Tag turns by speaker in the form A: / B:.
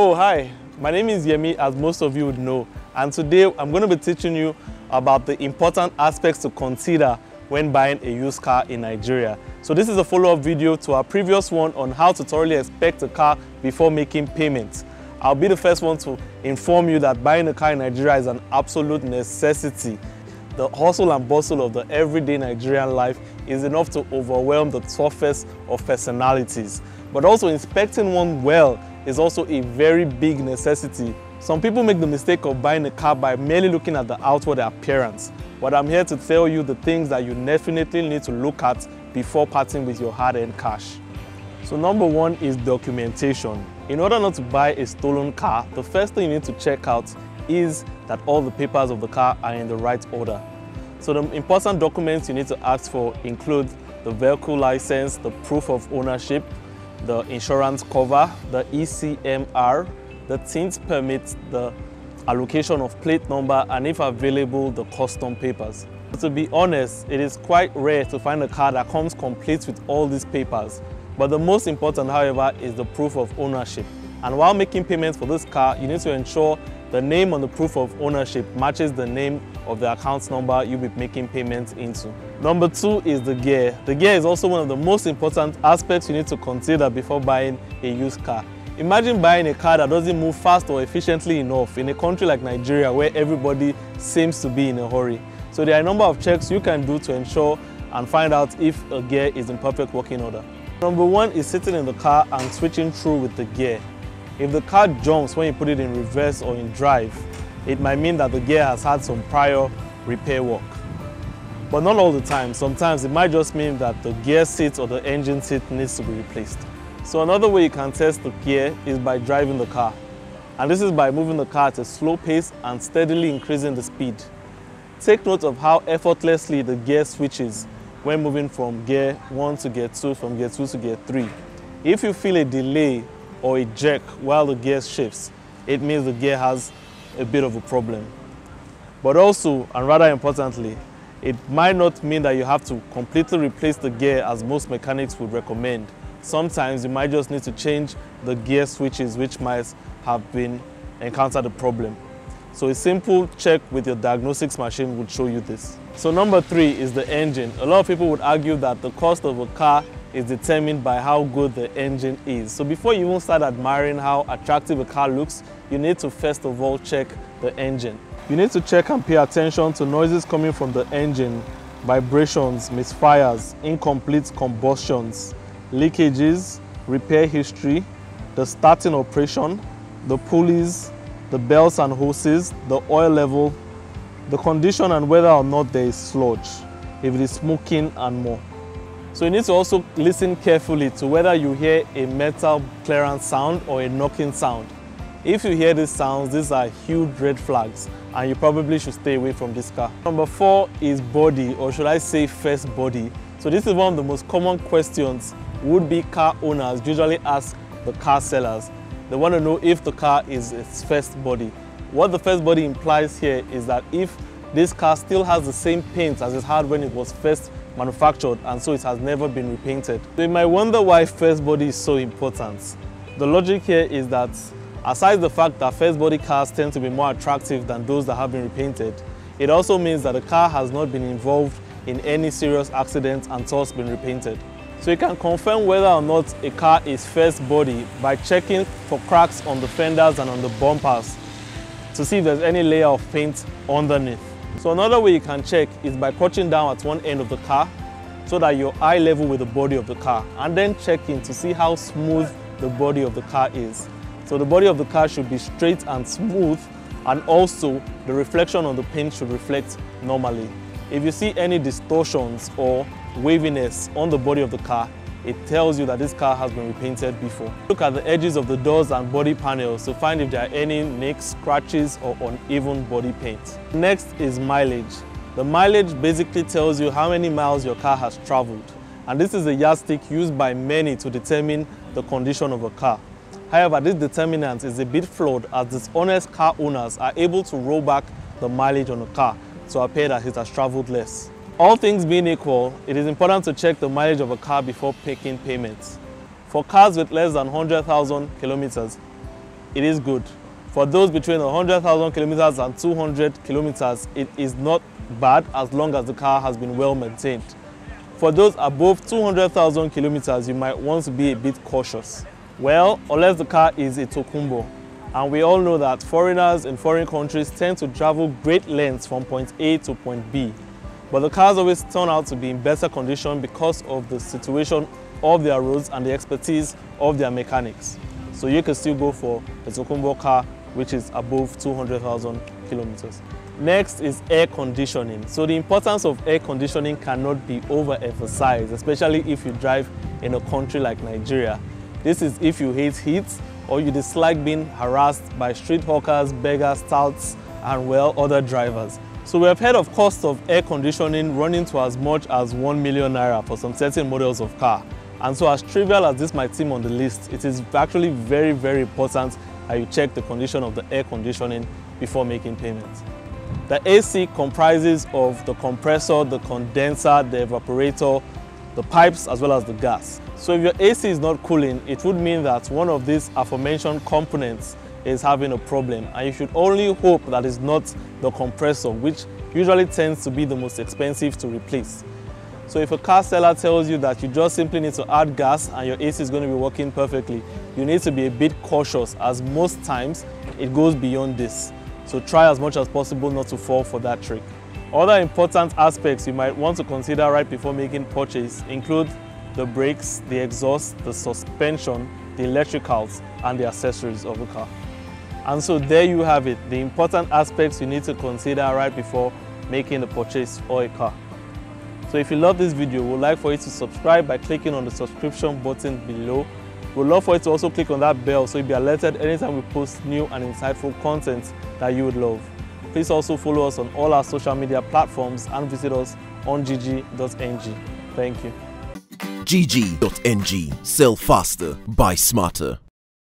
A: Oh, hi. My name is Yemi, as most of you would know. And today I'm going to be teaching you about the important aspects to consider when buying a used car in Nigeria. So this is a follow-up video to our previous one on how to thoroughly inspect a car before making payments. I'll be the first one to inform you that buying a car in Nigeria is an absolute necessity. The hustle and bustle of the everyday Nigerian life is enough to overwhelm the toughest of personalities. But also inspecting one well is also a very big necessity. Some people make the mistake of buying a car by merely looking at the outward appearance. But I'm here to tell you the things that you definitely need to look at before parting with your hard-earned cash. So number one is documentation. In order not to buy a stolen car, the first thing you need to check out is that all the papers of the car are in the right order. So the important documents you need to ask for include the vehicle license, the proof of ownership, the insurance cover, the ECMR, the tint permit, the allocation of plate number, and if available, the custom papers. To be honest, it is quite rare to find a car that comes complete with all these papers. But the most important, however, is the proof of ownership. And while making payments for this car, you need to ensure the name on the proof of ownership matches the name of the account number you'll be making payments into. Number two is the gear. The gear is also one of the most important aspects you need to consider before buying a used car. Imagine buying a car that doesn't move fast or efficiently enough in a country like Nigeria where everybody seems to be in a hurry. So there are a number of checks you can do to ensure and find out if a gear is in perfect working order. Number one is sitting in the car and switching through with the gear. If the car jumps when you put it in reverse or in drive, it might mean that the gear has had some prior repair work. But not all the time. Sometimes it might just mean that the gear seat or the engine seat needs to be replaced. So another way you can test the gear is by driving the car. And this is by moving the car at a slow pace and steadily increasing the speed. Take note of how effortlessly the gear switches when moving from gear 1 to gear 2, from gear 2 to gear 3. If you feel a delay or a jerk while the gear shifts, it means the gear has a bit of a problem. But also, and rather importantly, it might not mean that you have to completely replace the gear as most mechanics would recommend. Sometimes you might just need to change the gear switches which might have been encountered a problem. So a simple check with your diagnostics machine would show you this. So number three is the engine. A lot of people would argue that the cost of a car is determined by how good the engine is. So before you even start admiring how attractive a car looks, you need to first of all check the engine. You need to check and pay attention to noises coming from the engine, vibrations, misfires, incomplete combustions, leakages, repair history, the starting operation, the pulleys, the belts and hoses, the oil level, the condition and whether or not there is sludge, if it is smoking and more. So you need to also listen carefully to whether you hear a metal clearance sound or a knocking sound. If you hear these sounds, these are huge red flags and you probably should stay away from this car. Number four is body or should I say first body. So this is one of the most common questions would-be car owners usually ask the car sellers. They want to know if the car is its first body. What the first body implies here is that if this car still has the same paint as it had when it was first manufactured and so it has never been repainted. You might wonder why first body is so important. The logic here is that aside the fact that first body cars tend to be more attractive than those that have been repainted, it also means that the car has not been involved in any serious accident and thus been repainted. So you can confirm whether or not a car is first body by checking for cracks on the fenders and on the bumpers to see if there's any layer of paint underneath. So another way you can check is by crouching down at one end of the car so that you're eye level with the body of the car and then checking to see how smooth the body of the car is. So the body of the car should be straight and smooth and also the reflection on the paint should reflect normally. If you see any distortions or waviness on the body of the car, it tells you that this car has been repainted before. Look at the edges of the doors and body panels to find if there are any nicks, scratches or uneven body paint. Next is mileage. The mileage basically tells you how many miles your car has traveled. And this is a yardstick used by many to determine the condition of a car. However, this determinant is a bit flawed as dishonest car owners are able to roll back the mileage on a car to appear that it has traveled less. All things being equal, it is important to check the mileage of a car before making payments. For cars with less than 100,000 kilometers, it is good. For those between 100,000 kilometers and 200 kilometers, it is not bad as long as the car has been well maintained. For those above 200,000 kilometers, you might want to be a bit cautious. Well, unless the car is a Tokunbo. And we all know that foreigners in foreign countries tend to travel great lengths from point A to point B. But the cars always turn out to be in better condition because of the situation of their roads and the expertise of their mechanics. So you can still go for a Tokunbo car which is above 200,000 kilometers. Next is air conditioning. So the importance of air conditioning cannot be overemphasized, especially if you drive in a country like Nigeria. This is if you hate heat or you dislike being harassed by street hawkers, beggars, touts, and well, other drivers. So we have heard of cost of air conditioning running to as much as 1 million naira for some certain models of car. And so as trivial as this might seem on the list, it is actually very, very important that you check the condition of the air conditioning before making payments. The AC comprises of the compressor, the condenser, the evaporator, the pipes as well as the gas. So if your AC is not cooling, it would mean that one of these aforementioned components is having a problem and you should only hope that it's not the compressor which usually tends to be the most expensive to replace. So if a car seller tells you that you just simply need to add gas and your AC is going to be working perfectly, you need to be a bit cautious as most times it goes beyond this. So try as much as possible not to fall for that trick. Other important aspects you might want to consider right before making purchase include the brakes, the exhaust, the suspension, the electricals, and the accessories of the car. And so there you have it, the important aspects you need to consider right before making the purchase for a car. So if you love this video, we'd like for you to subscribe by clicking on the subscription button below We'd love for you to also click on that bell so you'll be alerted anytime we post new and insightful content that you would love. Please also follow us on all our social media platforms and visit us on Jiji.ng. Thank you.
B: Jiji.ng. Sell faster, buy smarter.